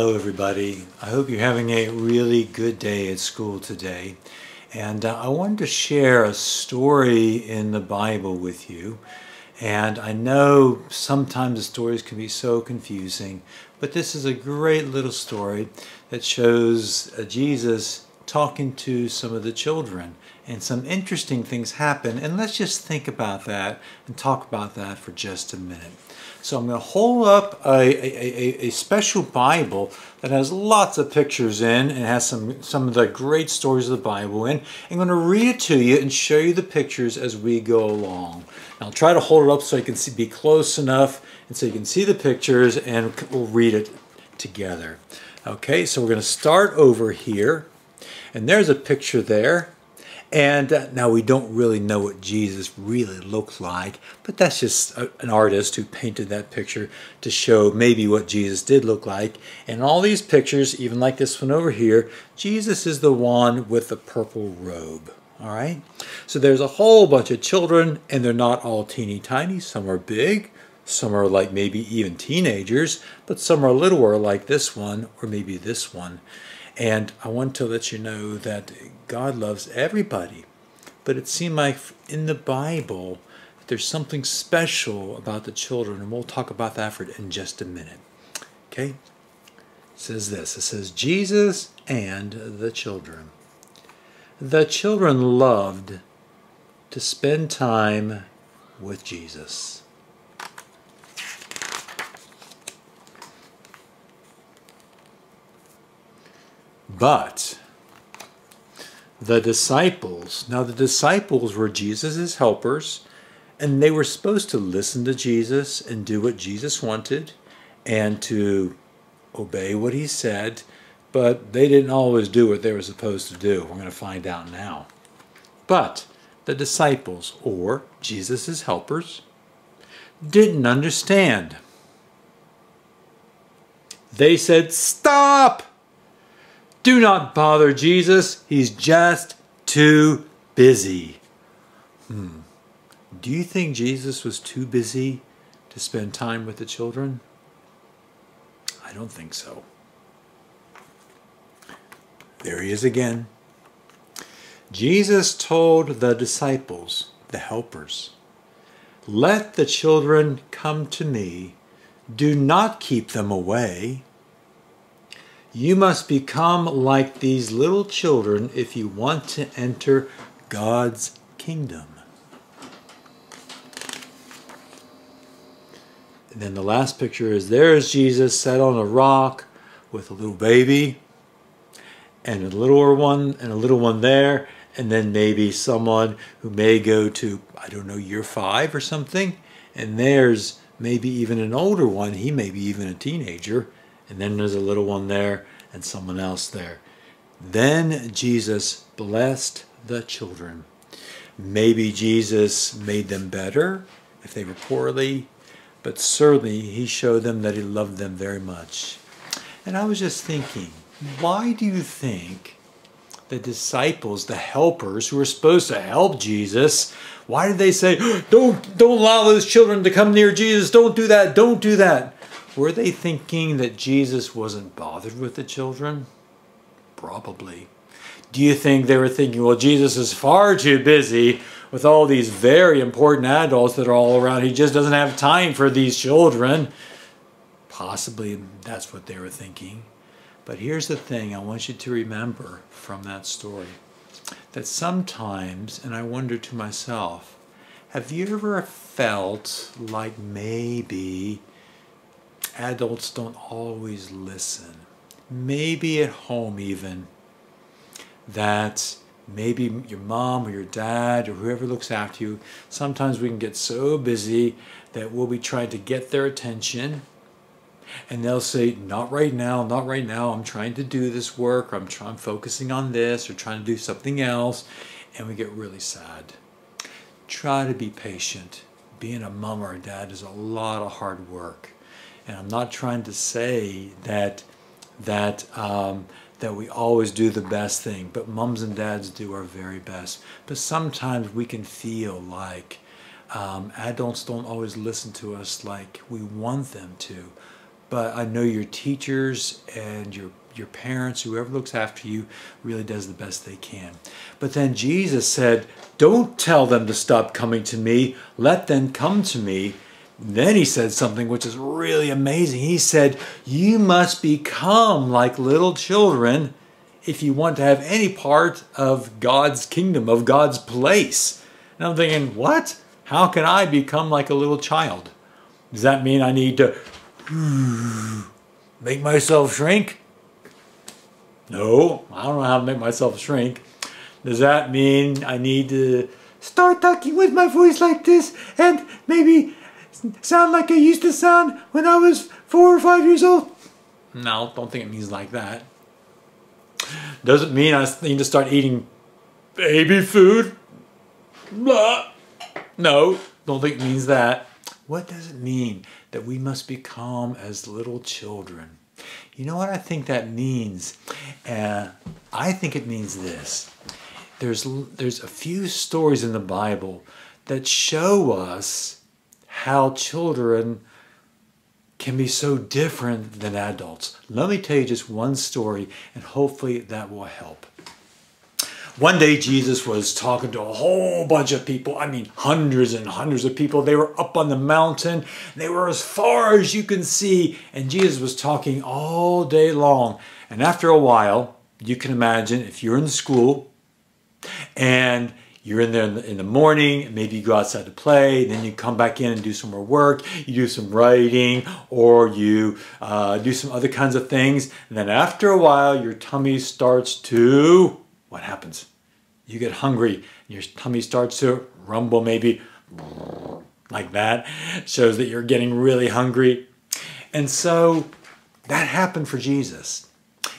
Hello, everybody. I hope you're having a really good day at school today. And uh, I wanted to share a story in the Bible with you. And I know sometimes the stories can be so confusing, but this is a great little story that shows uh, Jesus talking to some of the children. And some interesting things happen. And let's just think about that and talk about that for just a minute. So I'm going to hold up a, a, a, special Bible that has lots of pictures in and has some, some of the great stories of the Bible in. I'm going to read it to you and show you the pictures as we go along. Now I'll try to hold it up so I can see, be close enough and so you can see the pictures and we'll read it together. Okay, so we're going to start over here. And there's a picture there. And uh, now we don't really know what Jesus really looked like, but that's just a, an artist who painted that picture to show maybe what Jesus did look like. And all these pictures, even like this one over here, Jesus is the one with the purple robe. All right. So there's a whole bunch of children, and they're not all teeny tiny. Some are big, some are like maybe even teenagers, but some are littler like this one or maybe this one. And I want to let you know that God loves everybody. But it seemed like in the Bible, there's something special about the children, and we'll talk about that for in just a minute. Okay? It says this it says, Jesus and the children. The children loved to spend time with Jesus. But the disciples, now the disciples were Jesus' helpers, and they were supposed to listen to Jesus and do what Jesus wanted and to obey what he said, but they didn't always do what they were supposed to do. We're going to find out now. But the disciples, or Jesus' helpers, didn't understand. They said, Stop! Do not bother Jesus. He's just too busy. Hmm. Do you think Jesus was too busy to spend time with the children? I don't think so. There he is again. Jesus told the disciples, the helpers, Let the children come to me. Do not keep them away you must become like these little children if you want to enter God's kingdom. And then the last picture is there is Jesus sat on a rock with a little baby and a littler one and a little one there. And then maybe someone who may go to I don't know year 5 or something. And there's maybe even an older one. He may be even a teenager and then there's a little one there and someone else there. Then Jesus blessed the children. Maybe Jesus made them better if they were poorly, but certainly he showed them that he loved them very much. And I was just thinking, why do you think the disciples, the helpers who were supposed to help Jesus, why did they say, "Don't don't allow those children to come near Jesus. Don't do that. Don't do that." Were they thinking that Jesus wasn't bothered with the children? Probably. Do you think they were thinking, well, Jesus is far too busy with all these very important adults that are all around. He just doesn't have time for these children. Possibly that's what they were thinking. But here's the thing I want you to remember from that story that sometimes, and I wonder to myself, have you ever felt like maybe adults don't always listen. Maybe at home, even, that maybe your mom or your dad or whoever looks after you, sometimes we can get so busy that we'll be trying to get their attention. And they'll say, Not right now, not right now. I'm trying to do this work, or I'm, trying, I'm focusing on this, or trying to do something else. And we get really sad. Try to be patient. Being a mom or a dad is a lot of hard work. And I'm not trying to say that that um, that we always do the best thing, but mums and dads do our very best. But sometimes we can feel like um, adults don't always listen to us like we want them to. but I know your teachers and your your parents, whoever looks after you, really does the best they can. But then Jesus said, Don't tell them to stop coming to me, let them come to me. Then he said something which is really amazing. He said, You must become like little children if you want to have any part of God's kingdom, of God's place. And I'm thinking, What? How can I become like a little child? Does that mean I need to make myself shrink? No, I don't know how to make myself shrink. Does that mean I need to start talking with my voice like this and maybe sound like I used to sound when I was four or five years old? No, don't think it means like that. Does it mean I need to start eating baby food? Blah. No, don't think it means that. What does it mean that we must become as little children? You know what I think that means? Uh, I think it means this. There's, there's a few stories in the Bible that show us how children can be so different than adults. Let me tell you just one story, and hopefully that will help. One day Jesus was talking to a whole bunch of people. I mean, hundreds and hundreds of people. They were up on the mountain. They were as far as you can see. And Jesus was talking all day long. And after a while, you can imagine if you're in school and you're in there in the, in the, morning, maybe you go outside to play, then you come back in and do some more work, you do some writing, or you uh, do some other kinds of things. And then after a while, your tummy starts to, what happens? you get hungry, your tummy starts to rumble maybe like that, shows that you're getting really hungry. And so that happened for Jesus.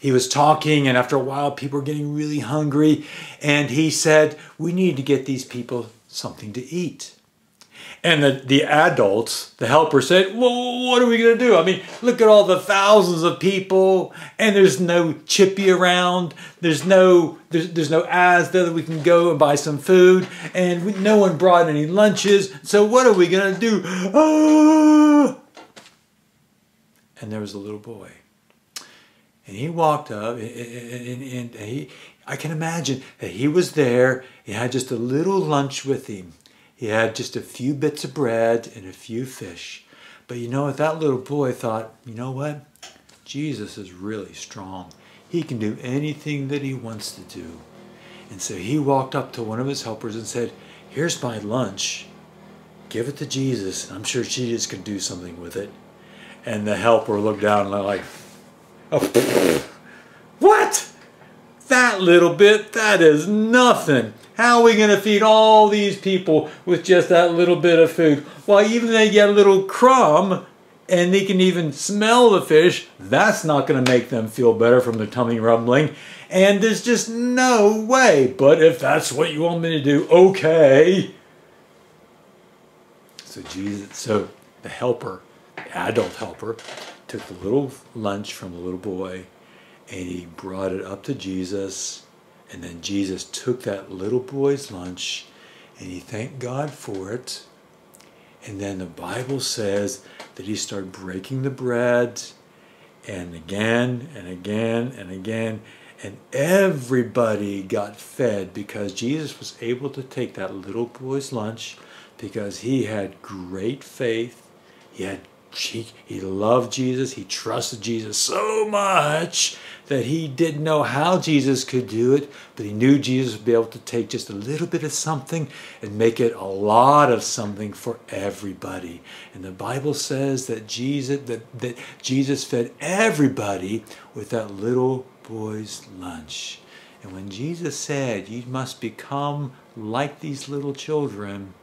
He was talking, and after a while, people were getting really hungry, and he said, We need to get these people something to eat. And the, the adults, the helpers said, well, what are we going to do? I mean, look at all the thousands of people and there's no chippy around. There's no, there's, there's no Asda that we can go and buy some food. And we, no one brought any lunches. So what are we going to do? Ah! And there was a little boy. And he walked up and, and, and he, I can imagine that he was there. He had just a little lunch with him. He had just a few bits of bread and a few fish. But you know what? That little boy thought, you know what? Jesus is really strong. He can do anything that he wants to do. And so he walked up to one of his helpers and said, Here's my lunch. Give it to Jesus. I'm sure Jesus can do something with it. And the helper looked down and like, What? That little bit, that is nothing. How are we going to feed all these people with just that little bit of food? Well, even they get a little crumb and they can even smell the fish, that's not going to make them feel better from their tummy rumbling. And there's just no way. But if that's what you want me to do, okay. So Jesus, so the helper, the adult helper, took the little lunch from the little boy and he brought it up to Jesus and then Jesus took that little boy's lunch and he thanked God for it. And then the Bible says that he started breaking the bread and again and again and again. And everybody got fed because Jesus was able to take that little boy's lunch because he had great faith. He had he, he loved Jesus. He trusted Jesus so much that he didn't know how Jesus could do it, but he knew Jesus would be able to take just a little bit of something and make it a lot of something for everybody. And the Bible says that Jesus, that, that Jesus fed everybody with that little boy's lunch. And when Jesus said, You must become like these little children,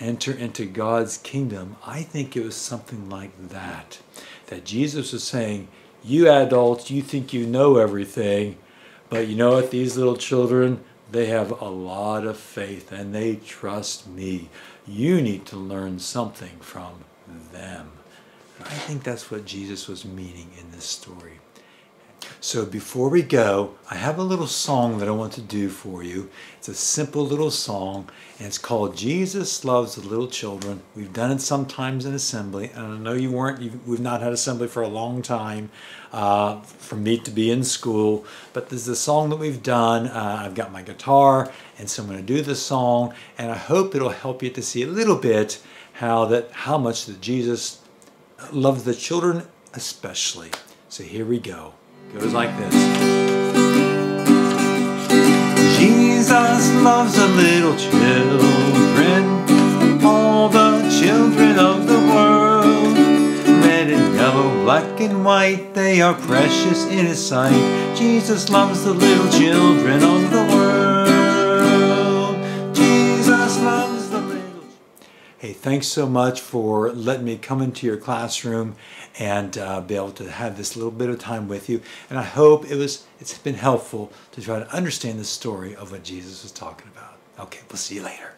enter into God's kingdom, I think it was something like that. That Jesus was saying, You adults, you think you know everything, but you know what? These little children, they have a lot of faith and they trust me. You need to learn something from them. I think that's what Jesus was meaning in this story. So before we go, I have a little song that I want to do for you. It's a simple little song, and it's called Jesus Loves the Little Children. We've done it sometimes in assembly, and I know you weren't, you've, we've not had assembly for a long time uh, for me to be in school, but this is a song that we've done. Uh, I've got my guitar, and so I'm going to do the song, and I hope it'll help you to see a little bit how that how much that Jesus loves the children especially. So here we go. It goes like this. Jesus loves the little children, all the children of the world. Red and yellow, black and white, they are precious in His sight. Jesus loves the little children of the world. Thanks so much for letting me come into your classroom and uh, be able to have this little bit of time with you. And I hope it was it's been helpful to try to understand the story of what Jesus was talking about. Okay, we'll see you later.